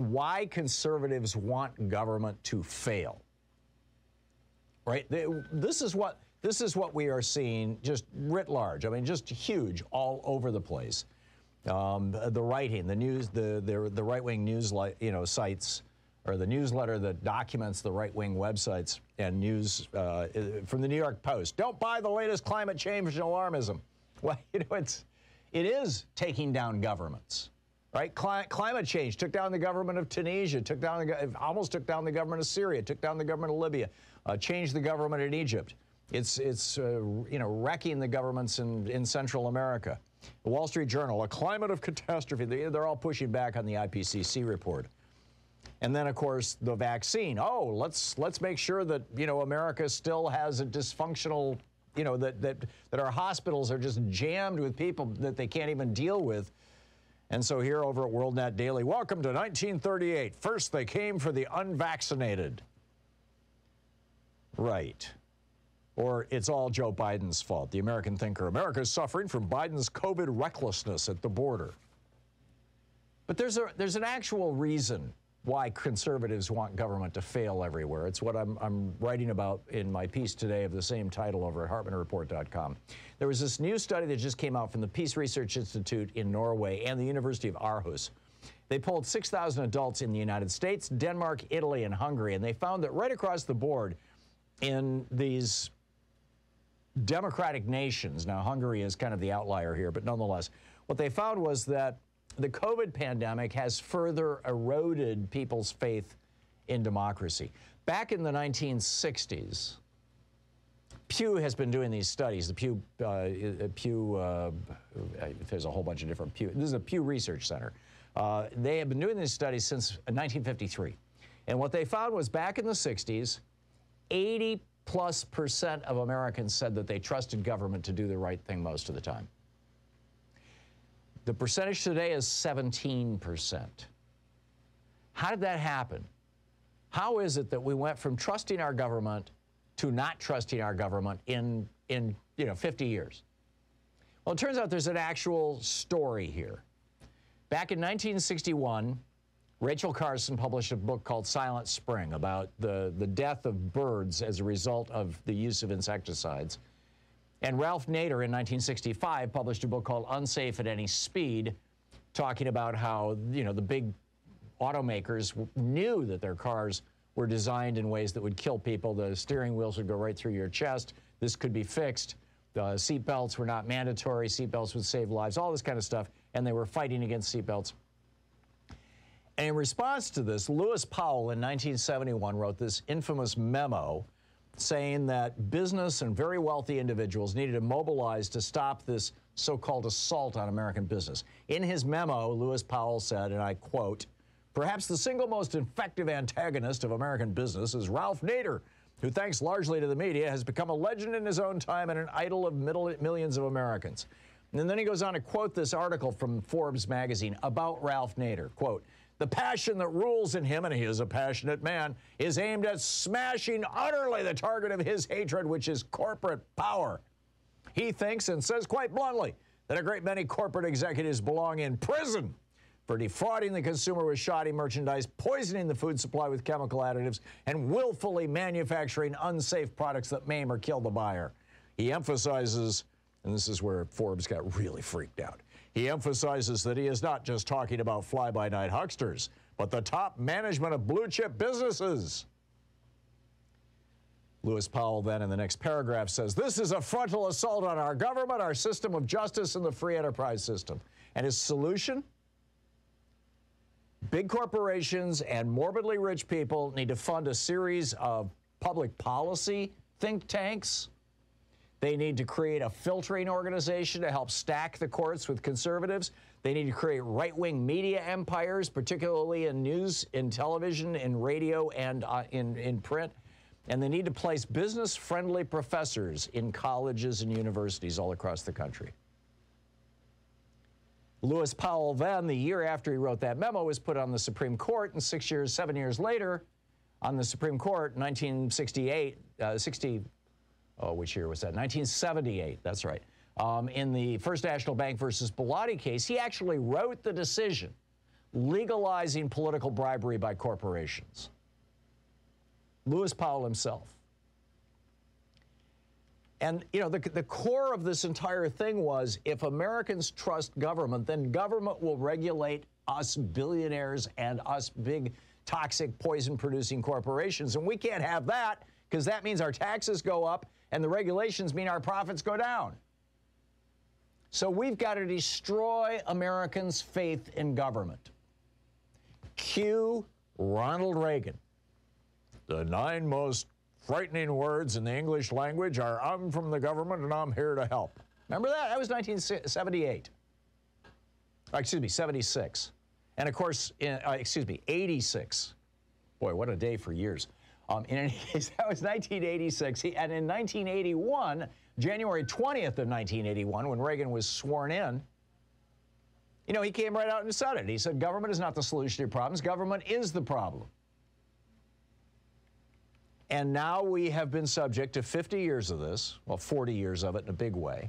why conservatives want government to fail. Right? They, this is what this is what we are seeing just writ large. I mean, just huge all over the place. Um, the writing, the news, the the, the right wing news, you know, sites or the newsletter that documents the right wing websites and news uh, from the New York Post. Don't buy the latest climate change alarmism. Well, you know, it's it is taking down governments right? Climate change took down the government of Tunisia, took down the, almost took down the government of Syria, took down the government of Libya, uh, changed the government in Egypt. It's, it's uh, you know, wrecking the governments in, in Central America. The Wall Street Journal, a climate of catastrophe. They, they're all pushing back on the IPCC report. And then, of course, the vaccine. Oh, let's let's make sure that you know America still has a dysfunctional, you know, that that that our hospitals are just jammed with people that they can't even deal with and so here over at WorldNet Daily, welcome to 1938. First, they came for the unvaccinated. Right. Or it's all Joe Biden's fault, the American thinker. America is suffering from Biden's COVID recklessness at the border. But there's, a, there's an actual reason why conservatives want government to fail everywhere. It's what I'm, I'm, writing about in my piece today of the same title over at HartmannReport.com. There was this new study that just came out from the Peace Research Institute in Norway and the University of Aarhus. They polled 6,000 adults in the United States, Denmark, Italy, and Hungary, and they found that right across the board in these democratic nations, now Hungary is kind of the outlier here, but nonetheless, what they found was that the COVID pandemic has further eroded people's faith in democracy. Back in the 1960s, Pew has been doing these studies. The Pew, uh, uh Pew, uh, there's a whole bunch of different Pew. This is a Pew Research Center. Uh, they have been doing these studies since 1953, and what they found was back in the 60s, 80 plus percent of Americans said that they trusted government to do the right thing most of the time. The percentage today is 17%. How did that happen? How is it that we went from trusting our government to not trusting our government in, in you know, 50 years? Well, it turns out there's an actual story here. Back in 1961, Rachel Carson published a book called Silent Spring about the, the death of birds as a result of the use of insecticides. And Ralph Nader in 1965 published a book called Unsafe at Any Speed, talking about how, you know, the big automakers knew that their cars were designed in ways that would kill people. The steering wheels would go right through your chest. This could be fixed. The seat belts were not mandatory. Seat belts would save lives, all this kind of stuff. And they were fighting against seat belts. And in response to this, Lewis Powell in 1971 wrote this infamous memo saying that business and very wealthy individuals needed to mobilize to stop this so called assault on American business. In his memo, Lewis Powell said, and I quote, Perhaps the single most effective antagonist of American business is Ralph Nader, who, thanks largely to the media, has become a legend in his own time and an idol of millions of Americans. And then he goes on to quote this article from Forbes magazine about Ralph Nader. Quote, the passion that rules in him, and he is a passionate man, is aimed at smashing utterly the target of his hatred, which is corporate power. He thinks and says quite bluntly that a great many corporate executives belong in prison for defrauding the consumer with shoddy merchandise, poisoning the food supply with chemical additives, and willfully manufacturing unsafe products that maim or kill the buyer. He emphasizes, and this is where Forbes got really freaked out. He emphasizes that he is not just talking about fly by night hucksters, but the top management of blue chip businesses. Lewis Powell then in the next paragraph says, This is a frontal assault on our government, our system of justice, and the free enterprise system. And his solution? Big corporations and morbidly rich people need to fund a series of public policy think tanks they need to create a filtering organization to help stack the courts with conservatives. They need to create right wing media empires, particularly in news, in television, in radio, and uh, in, in print. And they need to place business friendly professors in colleges and universities all across the country. Lewis Powell, then, the year after he wrote that memo, was put on the Supreme Court, and six years, seven years later, on the Supreme Court, 1968, uh, 60, oh, which year was that? 1978, that's right. Um, in the First National Bank versus Bellotti case, he actually wrote the decision legalizing political bribery by corporations. Lewis Powell himself. And, you know, the, the core of this entire thing was if Americans trust government, then government will regulate us billionaires and us big toxic poison producing corporations. And we can't have that because that means our taxes go up and the regulations mean our profits go down. So we've got to destroy Americans' faith in government. Cue Ronald Reagan. The nine most frightening words in the English language are I'm from the government and I'm here to help. Remember that? That was 1978. Uh, excuse me, 76. And of course, in, uh, excuse me, 86. Boy, what a day for years. Um, in any case, that was 1986. He, and in 1981, January 20th of 1981, when Reagan was sworn in, you know, he came right out and said it. He said, government is not the solution to your problems, government is the problem. And now we have been subject to 50 years of this, well, 40 years of it in a big way,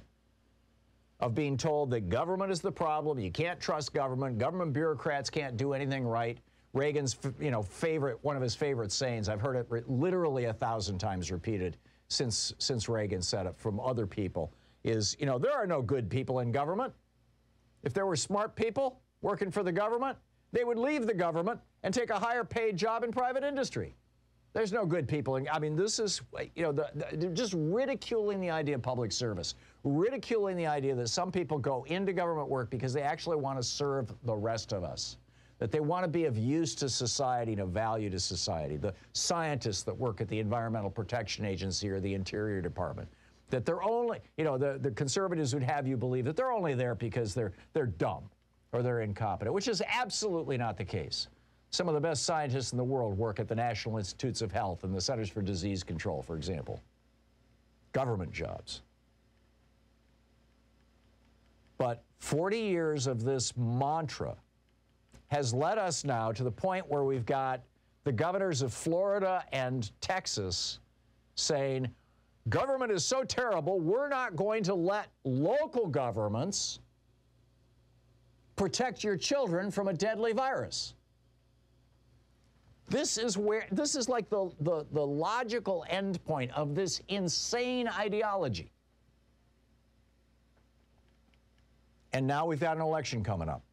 of being told that government is the problem, you can't trust government, government bureaucrats can't do anything right. Reagan's, you know, favorite, one of his favorite sayings, I've heard it literally a thousand times repeated since, since Reagan said it from other people, is, you know, there are no good people in government. If there were smart people working for the government, they would leave the government and take a higher paid job in private industry. There's no good people. I mean, this is, you know, the, the, just ridiculing the idea of public service, ridiculing the idea that some people go into government work because they actually want to serve the rest of us, that they want to be of use to society and of value to society. The scientists that work at the Environmental Protection Agency or the Interior Department, that they're only, you know, the, the conservatives would have you believe that they're only there because they're, they're dumb or they're incompetent, which is absolutely not the case. Some of the best scientists in the world work at the National Institutes of Health and the Centers for Disease Control, for example. Government jobs. But 40 years of this mantra has led us now to the point where we've got the governors of Florida and Texas saying, government is so terrible, we're not going to let local governments protect your children from a deadly virus. This is where this is like the, the, the logical endpoint of this insane ideology. And now we've got an election coming up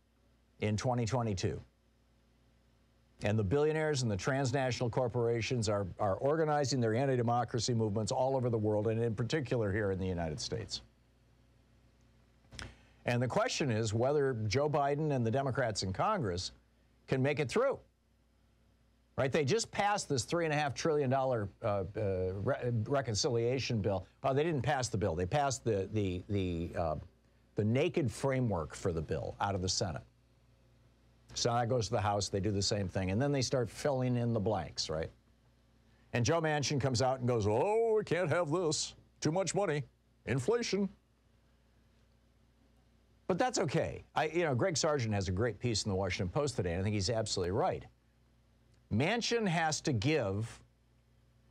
in 2022. And the billionaires and the transnational corporations are, are organizing their anti democracy movements all over the world, and in particular here in the United States. And the question is whether Joe Biden and the Democrats in Congress can make it through right? They just passed this $3.5 trillion uh, uh, re- reconciliation bill. Oh, they didn't pass the bill. They passed the, the, the, uh, the naked framework for the bill out of the Senate. So that goes to the House. They do the same thing. And then they start filling in the blanks, right? And Joe Manchin comes out and goes, oh, we can't have this. Too much money. Inflation. But that's okay. I, you know, Greg Sargent has a great piece in the Washington Post today, and I think he's absolutely right. Manchin has to give,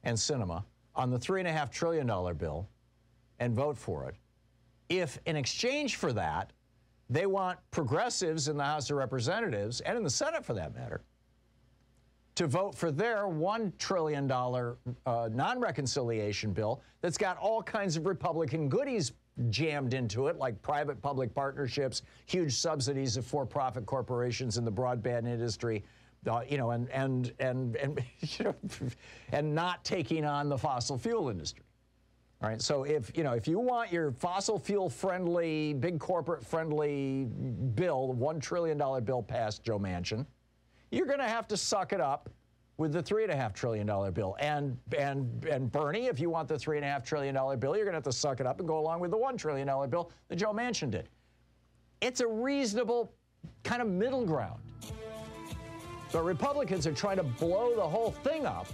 and Sinema, on the $3.5 trillion bill and vote for it. If in exchange for that, they want progressives in the House of Representatives and in the Senate for that matter to vote for their $1 trillion uh, non reconciliation bill that's got all kinds of Republican goodies jammed into it, like private public partnerships, huge subsidies of for profit corporations in the broadband industry, uh, you know, and and and and you know, and not taking on the fossil fuel industry. Right. So if you know if you want your fossil fuel friendly, big corporate friendly bill, one trillion dollar bill passed Joe Manchin, you're going to have to suck it up with the three and a half trillion dollar bill. And and and Bernie, if you want the three and a half trillion dollar bill, you're going to have to suck it up and go along with the one trillion dollar bill that Joe Manchin did. It's a reasonable kind of middle ground. But Republicans are trying to blow the whole thing up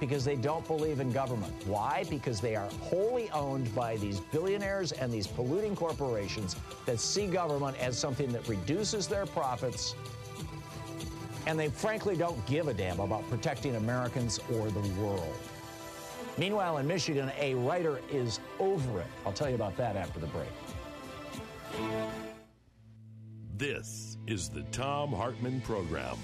because they don't believe in government. Why? Because they are wholly owned by these billionaires and these polluting corporations that see government as something that reduces their profits. And they frankly don't give a damn about protecting Americans or the world. Meanwhile, in Michigan, a writer is over it. I'll tell you about that after the break. This is the Thom Hartmann Program.